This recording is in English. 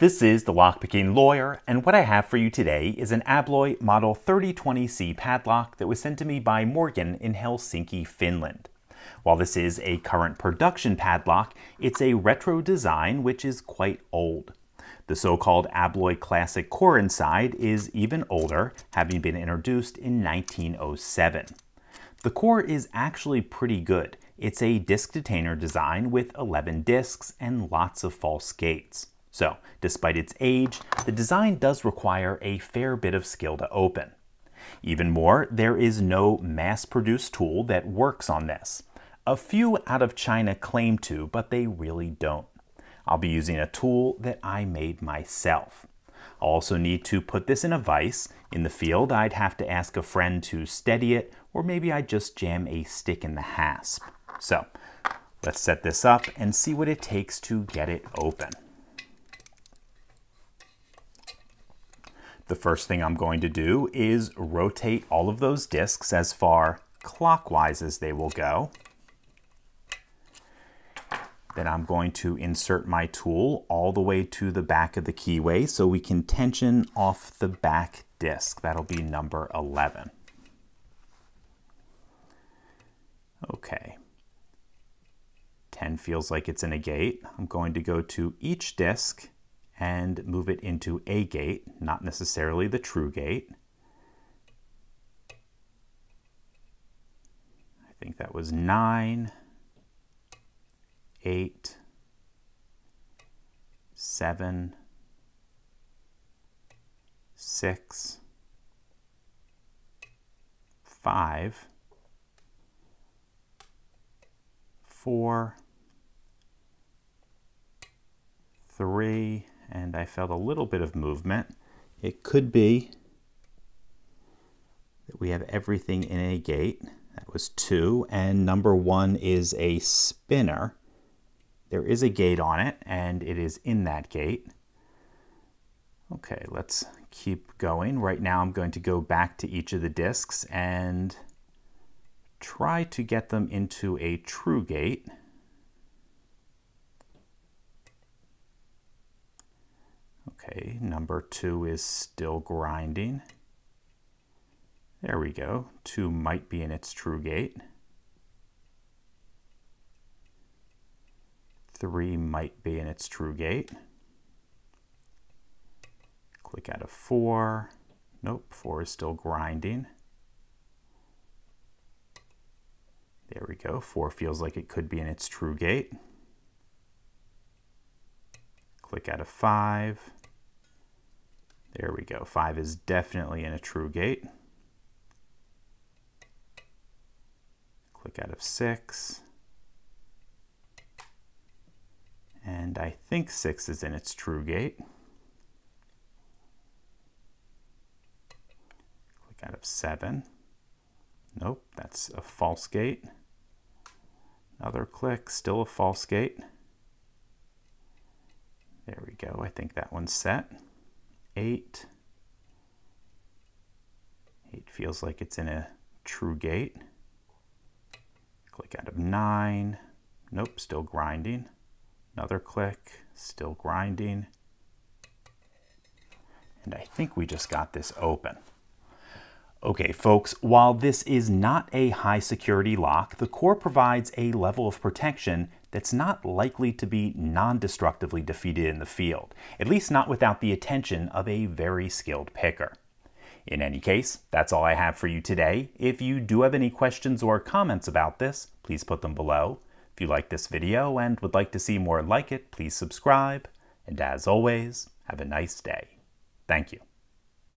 This is the Lockpicking Lawyer, and what I have for you today is an Abloy Model 3020C padlock that was sent to me by Morgan in Helsinki, Finland. While this is a current production padlock, it's a retro design which is quite old. The so-called Abloy Classic core inside is even older, having been introduced in 1907. The core is actually pretty good. It's a disc detainer design with 11 discs and lots of false gates. So, despite its age, the design does require a fair bit of skill to open. Even more, there is no mass-produced tool that works on this. A few out of China claim to, but they really don't. I'll be using a tool that I made myself. I'll also need to put this in a vise. In the field, I'd have to ask a friend to steady it, or maybe I'd just jam a stick in the hasp. So, let's set this up and see what it takes to get it open. The first thing I'm going to do is rotate all of those discs as far clockwise as they will go. Then I'm going to insert my tool all the way to the back of the keyway so we can tension off the back disc. That'll be number 11. Okay. 10 feels like it's in a gate. I'm going to go to each disc and move it into a gate, not necessarily the true gate. I think that was nine, eight, seven, six, five, four, three, and I felt a little bit of movement. It could be that we have everything in a gate. That was two, and number one is a spinner. There is a gate on it, and it is in that gate. Okay, let's keep going. Right now I'm going to go back to each of the discs and try to get them into a true gate. Okay, number two is still grinding. There we go. Two might be in its true gate. Three might be in its true gate. Click out of four. Nope, four is still grinding. There we go. Four feels like it could be in its true gate. Click out of five. There we go. 5 is definitely in a true gate. Click out of 6. And I think 6 is in its true gate. Click out of 7. Nope, that's a false gate. Another click, still a false gate. There we go. I think that one's set. 8. 8 feels like it's in a true gate. Click out of 9. Nope, still grinding. Another click, still grinding. And I think we just got this open. Okay, folks, while this is not a high security lock, the core provides a level of protection that's not likely to be non-destructively defeated in the field, at least not without the attention of a very skilled picker. In any case, that's all I have for you today. If you do have any questions or comments about this, please put them below. If you like this video and would like to see more like it, please subscribe. And as always, have a nice day. Thank you.